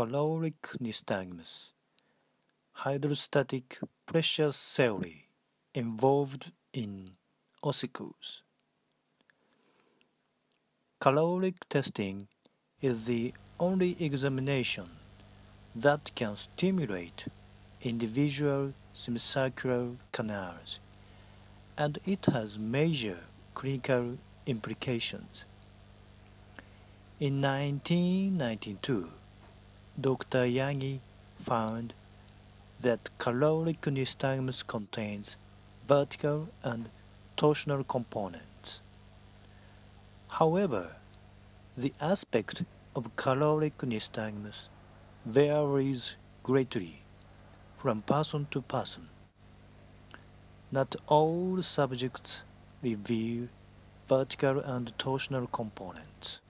caloric nystagmus, hydrostatic pressure theory involved in ossicles. Caloric testing is the only examination that can stimulate individual semicircular canals, and it has major clinical implications. In 1992, Dr. Yagi found that caloric nystagmus contains vertical and torsional components. However, the aspect of caloric nystagmus varies greatly from person to person. Not all subjects reveal vertical and torsional components.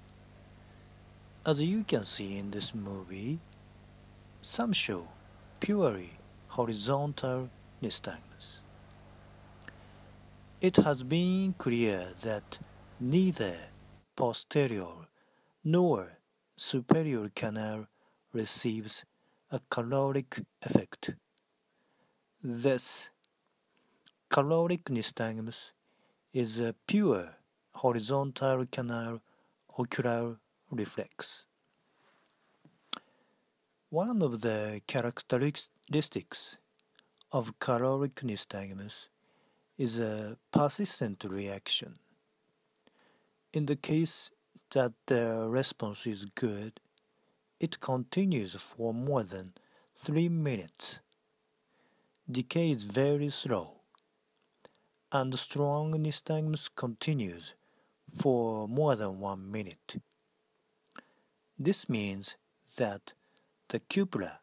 As you can see in this movie, some show purely horizontal nystagmus. It has been clear that neither posterior nor superior canal receives a caloric effect. Thus, caloric nystagmus is a pure horizontal canal ocular reflex. One of the characteristics of caloric nystagmus is a persistent reaction. In the case that the response is good, it continues for more than 3 minutes. Decay is very slow, and strong nystagmus continues for more than 1 minute. This means that the cupula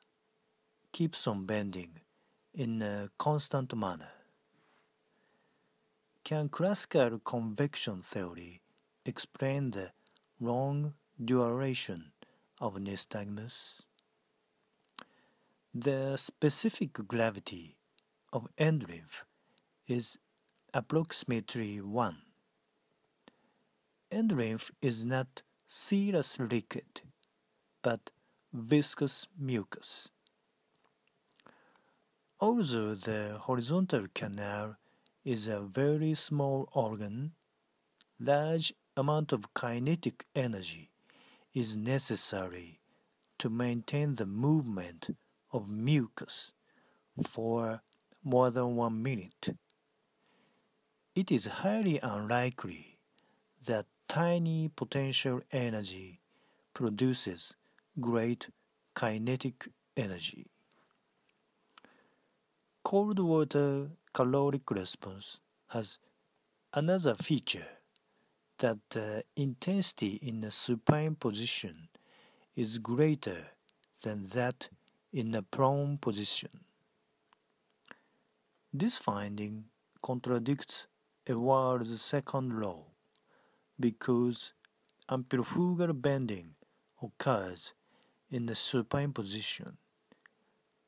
keeps on bending in a constant manner. Can classical convection theory explain the long duration of nystagmus? The specific gravity of end is approximately 1. End is not serous liquid, but viscous mucus. Although the horizontal canal is a very small organ, large amount of kinetic energy is necessary to maintain the movement of mucus for more than one minute. It is highly unlikely that tiny potential energy produces great kinetic energy. Cold water caloric response has another feature that the intensity in a supine position is greater than that in a prone position. This finding contradicts Ewald's second law because ampullofugal bending occurs in the supine position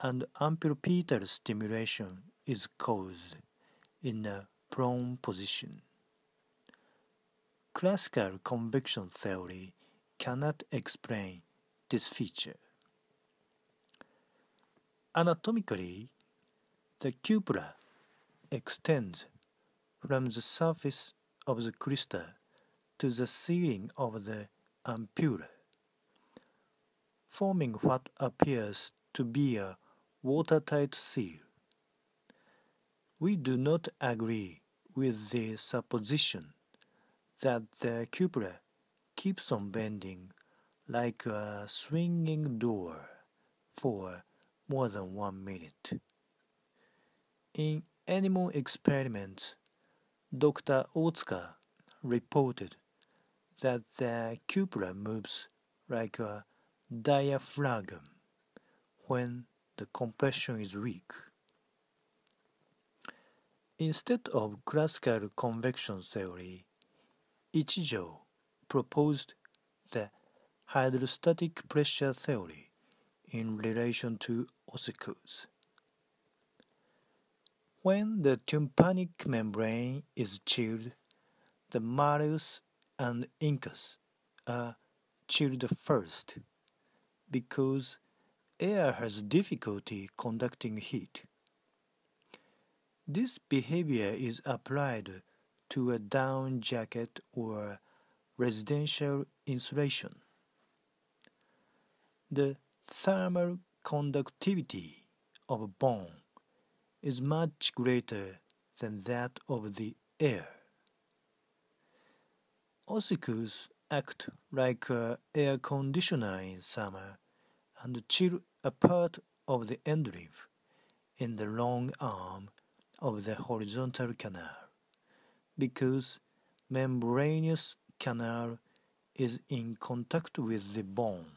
and ampullopetal stimulation is caused in a prone position. Classical convection theory cannot explain this feature. Anatomically, the cupula extends from the surface of the crista to the ceiling of the ampulla, forming what appears to be a watertight seal. We do not agree with the supposition that the cupula keeps on bending like a swinging door for more than one minute. In animal experiments, Dr. Otsuka reported that the cupula moves like a diaphragm when the compression is weak. Instead of classical convection theory, Ichijo proposed the hydrostatic pressure theory in relation to ossicles. When the tympanic membrane is chilled, the malleus and incus are chilled first because air has difficulty conducting heat. This behavior is applied to a down jacket or residential insulation. The thermal conductivity of bone is much greater than that of the air. Ossicles act like air conditioner in summer and chill a part of the endolymph in the long arm of the horizontal canal because membranous canal is in contact with the bone.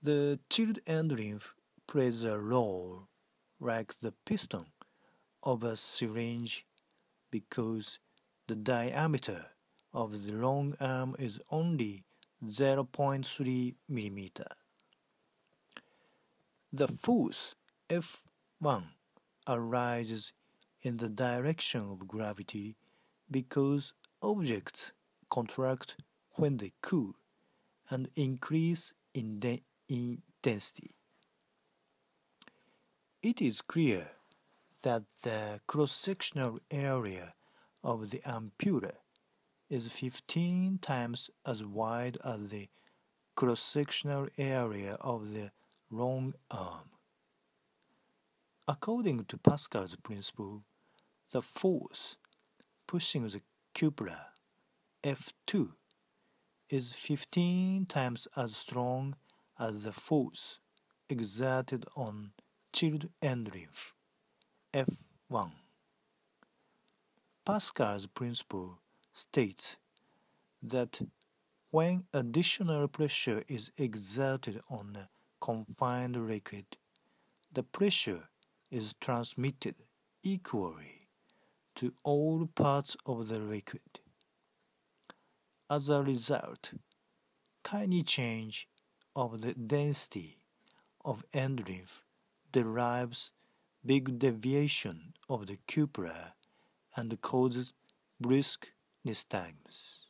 The chilled endolymph plays a role like the piston of a syringe because the diameter of the long arm is only 0.3 mm. The force F1 arises in the direction of gravity because objects contract when they cool and increase in intensity. It is clear that the cross-sectional area of the ampulla is 15 times as wide as the cross-sectional area of the long arm. According to Pascal's principle, the force pushing the cupula F2 is 15 times as strong as the force exerted on chilled endolymph F1. Pascal's principle states that when additional pressure is exerted on a confined liquid, the pressure is transmitted equally to all parts of the liquid. As a result, tiny change of the density of endolymph derives big deviation of the cupula and causes brisk nystagmus.